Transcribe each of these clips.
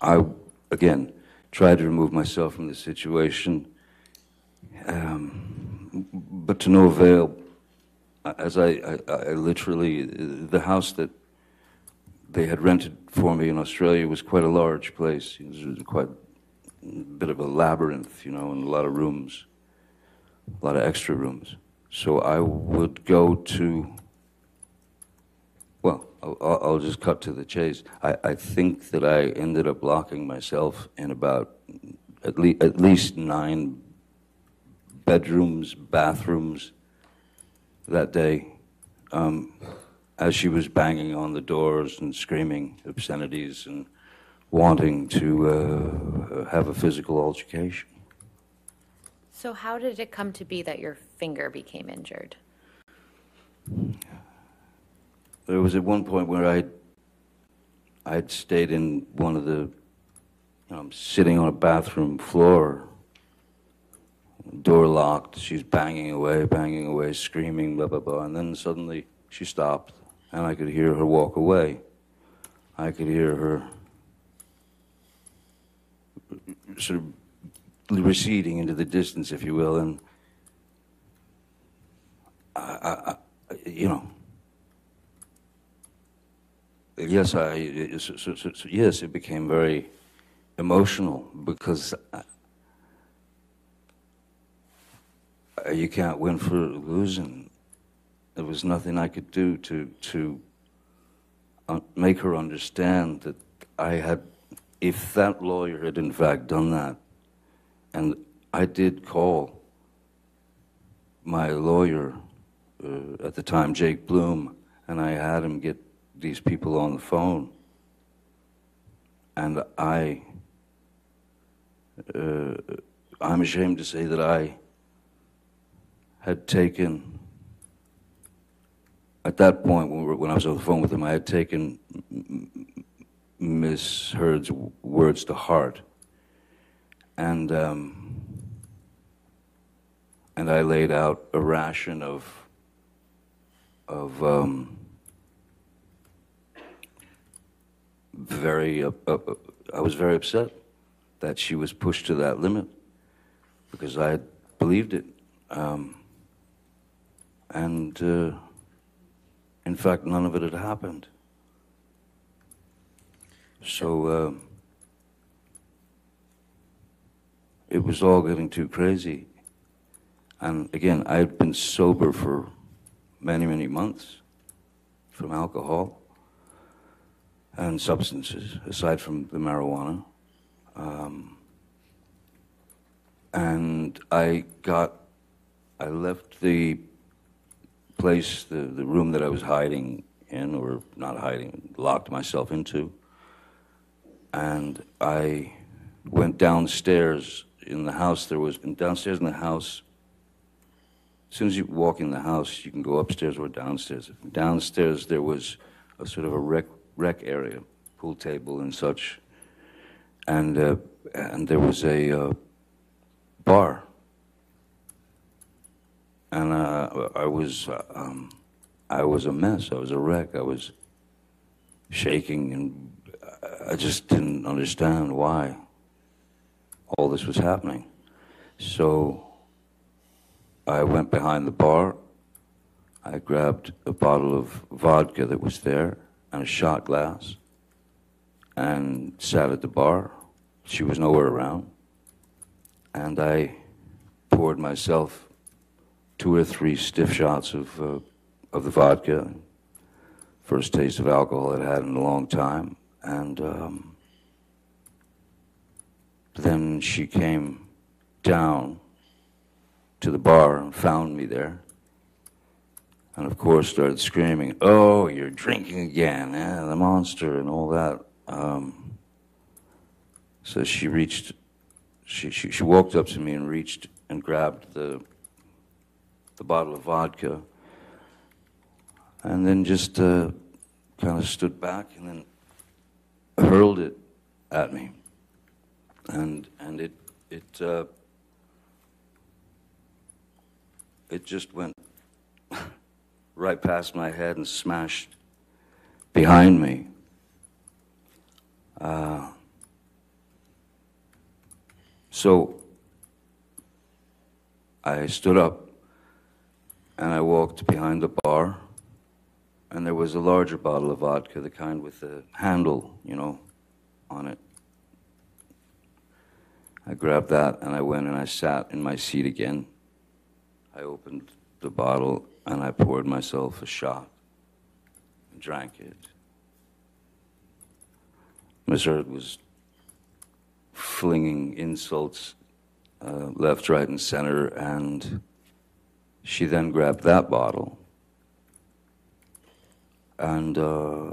I, again, tried to remove myself from the situation, um, but to no avail. As I, I, I literally, the house that they had rented for me in Australia was quite a large place. It was quite a bit of a labyrinth, you know, and a lot of rooms, a lot of extra rooms. So I would go to, I'll, I'll just cut to the chase. I, I think that I ended up locking myself in about at, le at least nine bedrooms, bathrooms that day. Um, as she was banging on the doors and screaming obscenities and wanting to uh, have a physical altercation. So how did it come to be that your finger became injured? There was at one point where I'd, I'd stayed in one of the, you know, I'm sitting on a bathroom floor, door locked, she's banging away, banging away, screaming, blah, blah, blah, and then suddenly she stopped and I could hear her walk away. I could hear her sort of receding into the distance, if you will, and I, I, I you know, yes, I, so, so, so, yes, it became very emotional because I, you can't win for losing. There was nothing I could do to to uh, make her understand that I had, if that lawyer had in fact done that, and I did call my lawyer uh, at the time, Jake Bloom, and I had him get these people on the phone. And I, uh, I'm ashamed to say that I had taken, at that point when, when I was on the phone with him, I had taken Miss Heard's words to heart and um, and I laid out a ration of of um, very. Uh, uh, I was very upset that she was pushed to that limit because I had believed it, um, and uh, in fact, none of it had happened. So. Um, it was all getting too crazy. And again, I had been sober for many, many months from alcohol and substances, aside from the marijuana. Um, and I got, I left the place, the, the room that I was hiding in, or not hiding, locked myself into. And I went downstairs in the house, there was, downstairs in the house, as soon as you walk in the house, you can go upstairs or downstairs. Downstairs, there was a sort of a rec, rec area, pool table and such. And, uh, and there was a uh, bar. And uh, I was, uh, um, I was a mess. I was a wreck. I was shaking, and I just didn't understand why all this was happening. So I went behind the bar. I grabbed a bottle of vodka that was there and a shot glass and sat at the bar. She was nowhere around. And I poured myself two or three stiff shots of, uh, of the vodka. First taste of alcohol I'd had in a long time. And um, then she came down to the bar and found me there. And of course, started screaming, Oh, you're drinking again, eh? the monster, and all that. Um, so she reached, she, she, she walked up to me and reached and grabbed the, the bottle of vodka and then just uh, kind of stood back and then hurled it at me and and it it uh, it just went right past my head and smashed behind me. Uh, So I stood up and I walked behind the bar, and there was a larger bottle of vodka, the kind with the handle, you know, on it. I grabbed that and I went and I sat in my seat again. I opened the bottle and I poured myself a shot and drank it. Miss Heard was flinging insults uh, left, right, and center, and she then grabbed that bottle and uh,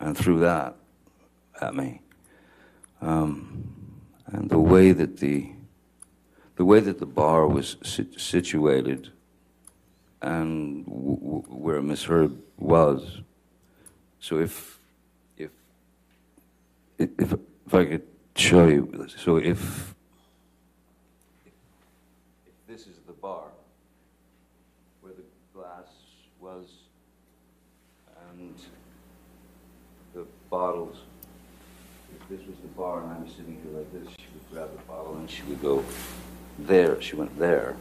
and threw that at me. Um, and the way that the the way that the bar was situated and where Miss Heard was. So if if if if I could show you, so if if this is the bar where the glass was and the bottles, if this was the bar and I was sitting here like this, she would grab the bottle and she would go there. She went there.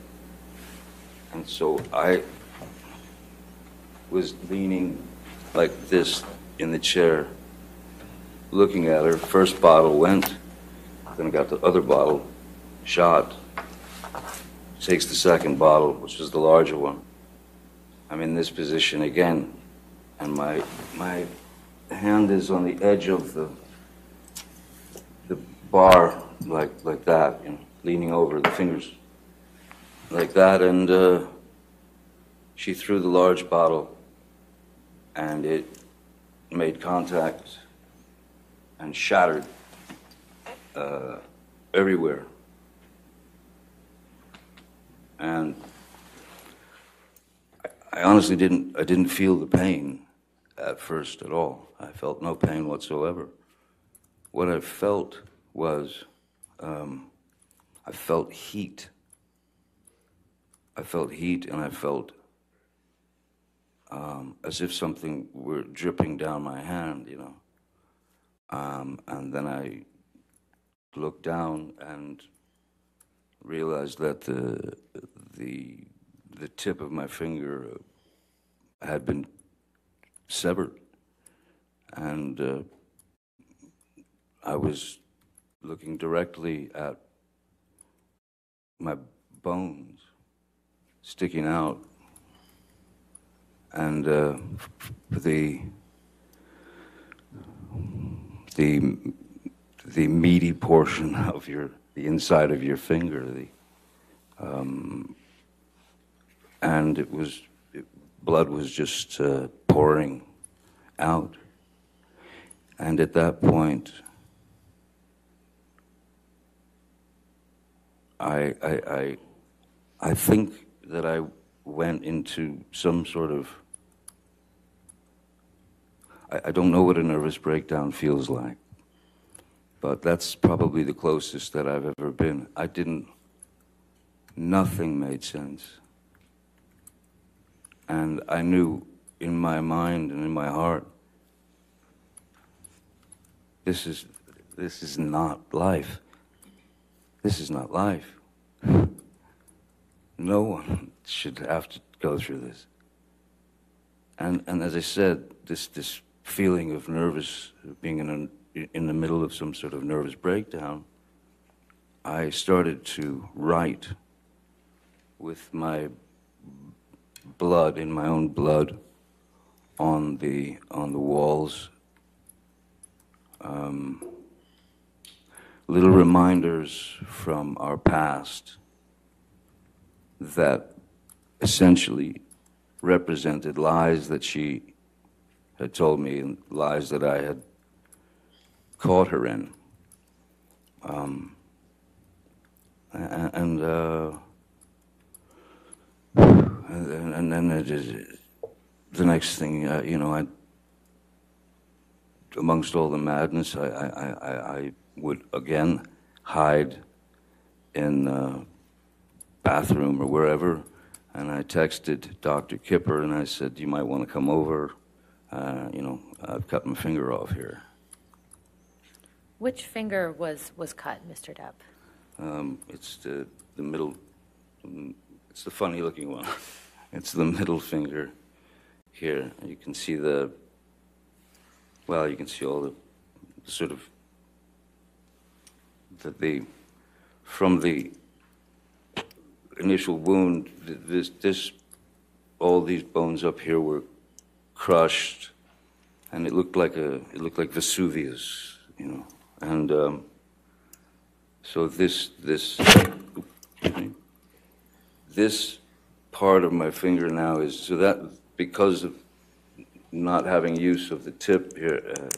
And so I was leaning like this in the chair, looking at her. First bottle went, then I got the other bottle, shot. Takes the second bottle, which is the larger one. I'm in this position again, and my my hand is on the edge of the the bar, like like that, you know, leaning over the fingers, like that, and uh, she threw the large bottle, and it made contact and shattered uh, everywhere. And I- honestly didn't, I didn't feel the pain at first at all. I felt no pain whatsoever. What I felt was, um, I felt heat. I felt heat and I felt um, as if something were dripping down my hand, you know. Um, and then I looked down and realized that the the the tip of my finger had been severed, and uh, I was looking directly at my bones sticking out, and uh, the the the meaty portion of your the inside of your finger the um, and it was it, blood was just uh, pouring out. And at that point I, I, I, I think that I went into some sort of I, I don't know what a nervous breakdown feels like, but that's probably the closest that I've ever been. I didn't, nothing made sense. And I knew in my mind and in my heart, this is, this is not life. This is not life. No one should have to go through this. And, and as I said, this, this feeling of nervous, being in, a, in the middle of some sort of nervous breakdown, I started to write with my blood, in my own blood, on the, on the walls. Um, little reminders from our past that essentially represented lies that she had told me and lies that I had caught her in. Um, and, uh, and, and then it is, the next thing, uh, you know, I, amongst all the madness, I, I, I, I- I would again hide in uh, bathroom or wherever, and I texted Dr. Kipper and I said, "You might want to come over. Uh, you know, I've cut my finger off here." Which finger was, was cut, Mr. Depp? Um, It's the, the middle, mm, it's the funny-looking one. It's the middle finger here. You can see the, well, you can see all the sort of, the, the, from the initial wound, th- this, this, all these bones up here were crushed, and it looked like a, it looked like Vesuvius, you know, and, um, so this, this, this part of my finger now is, so that, because of not having use of the tip here, uh,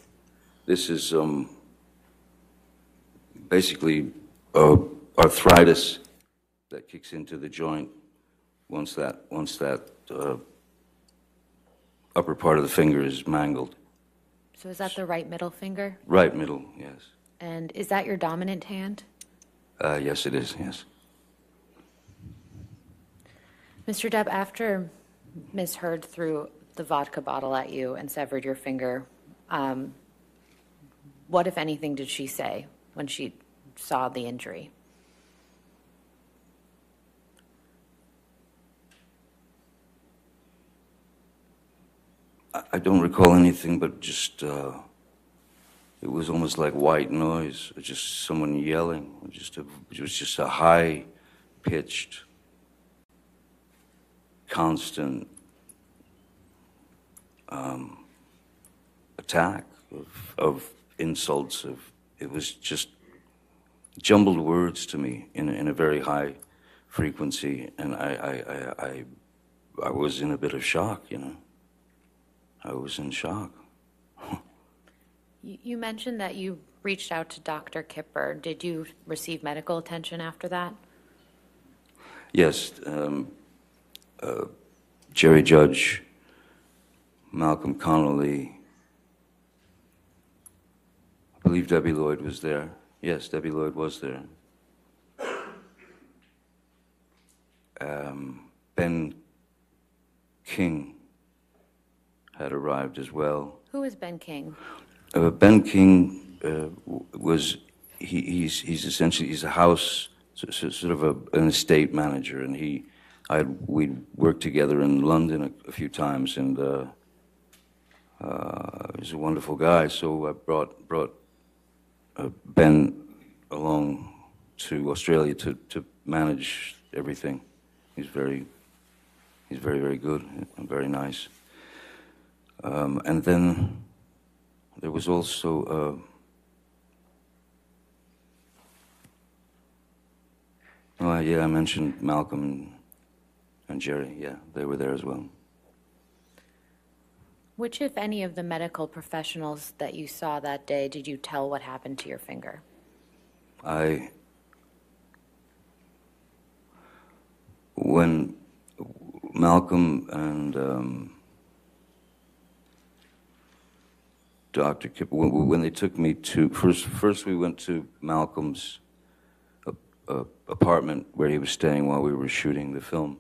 this is um, basically uh, arthritis that kicks into the joint once that, once that uh, upper part of the finger is mangled. So is that the right middle finger? Right middle, yes. And is that your dominant hand? Uh, Yes, it is, yes. Mr. Depp, after Ms. Heard threw the vodka bottle at you and severed your finger, um, what, if anything, did she say when she saw the injury? I don't recall anything but just, uh, it was almost like white noise, just someone yelling, just a, it was just a high-pitched, constant um, attack of, of insults, of, it was just jumbled words to me in, a- in a very high frequency, and I, I, I, I, I was in a bit of shock, you know. I was in shock. You mentioned that you reached out to Dr. Kipper. Did you receive medical attention after that? Yes, um, uh, Jerry Judge, Malcolm Connolly, believe Debbie Lloyd was there. Yes, Debbie Lloyd was there. Um, Ben King had arrived as well. Who is Ben King? Uh, Ben King uh, was he, he's he's essentially he's a house so- so- sort of a, an estate manager, and he I we worked together in London a, a few times, and uh, uh, he's a wonderful guy. So I brought brought uh, Ben along to Australia to to manage everything. He's very he's very very good and very nice. Um, and then there was also uh, oh yeah, I mentioned Malcolm and, and Jerry. Yeah, they were there as well. Which, if any, of the medical professionals that you saw that day did you tell what happened to your finger? I when Malcolm and um, Dr. Kip when, they took me to first first we went to Malcolm's uh, apartment where he was staying while we were shooting the film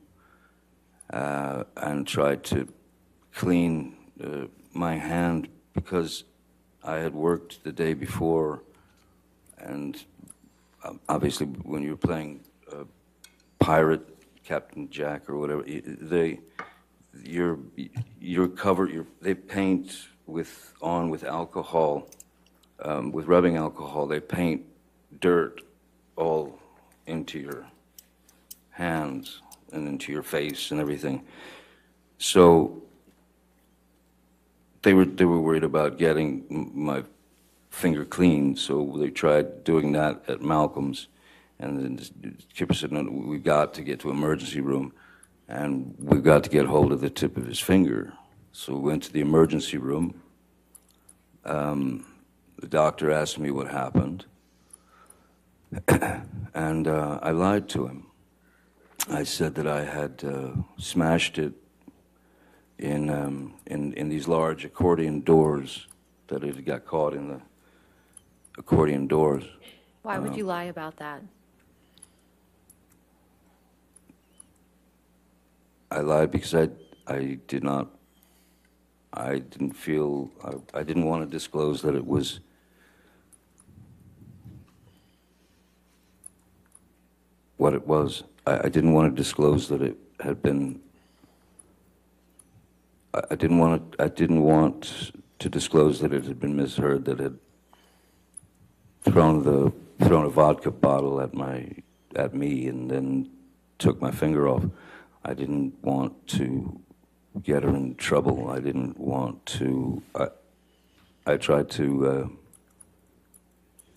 uh, and tried to clean uh, my hand because I had worked the day before and um, obviously when you're playing uh, pirate captain jack or whatever they you're you're covered you're, they paint with on with alcohol um, with rubbing alcohol they paint dirt all into your hands and into your face and everything. So they were they were worried about getting my finger clean, so they tried doing that at Malcolm's, and then Kipper said, "No, we got to get to emergency room, and we've got to get hold of the tip of his finger." So we went to the emergency room. Um, the doctor asked me what happened, and uh, I lied to him. I said that I had uh, smashed it in, um, in, in these large accordion doors, that it got caught in the accordion doors. Why would you um, lie about that? I lied because I, I did not, I didn't feel, I, I didn't want to disclose that it was. What it was. I, I didn't want to disclose that it had been I, didn't want to, I didn't want to disclose that it had been Miss Heard that had thrown the thrown a vodka bottle at my at me and then took my finger off. I didn't want to get her in trouble. I didn't want to. I, I tried to uh,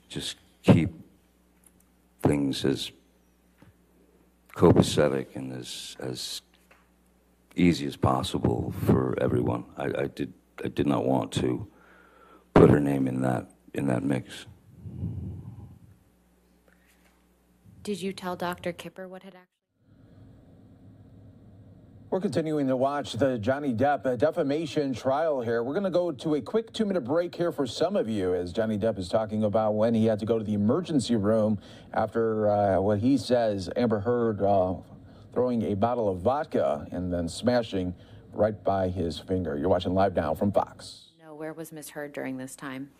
just keep things as copacetic and as as easy as possible for everyone. I, I did I did not want to put her name in that in that mix. Did you tell Dr. Kipper what had actually? We're continuing to watch the Johnny Depp uh, defamation trial here. We're going to go to a quick two minute break here for some of you as Johnny Depp is talking about when he had to go to the emergency room after uh, what he says Amber Heard uh, throwing a bottle of vodka and then smashing right by his finger. You're watching live now from Fox. No, where was Miss Heard during this time?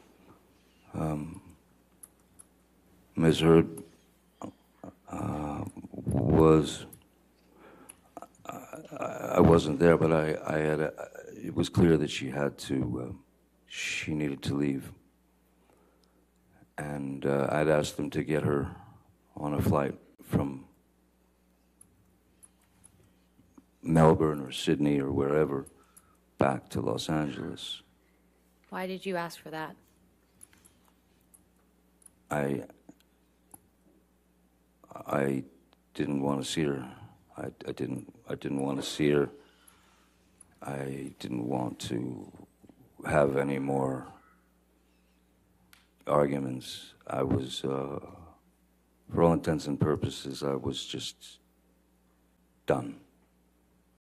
Ms. Heard uh, was. I, I wasn't there, but I, I had. A, it was clear that she had to. Uh, she needed to leave, and uh, I'd asked them to get her on a flight from Melbourne or Sydney or wherever back to Los Angeles. Why did you ask for that? I I didn't want to see her. I, I didn't I didn't want to see her. I didn't want to have any more arguments. I was, uh, for all intents and purposes, I was just done.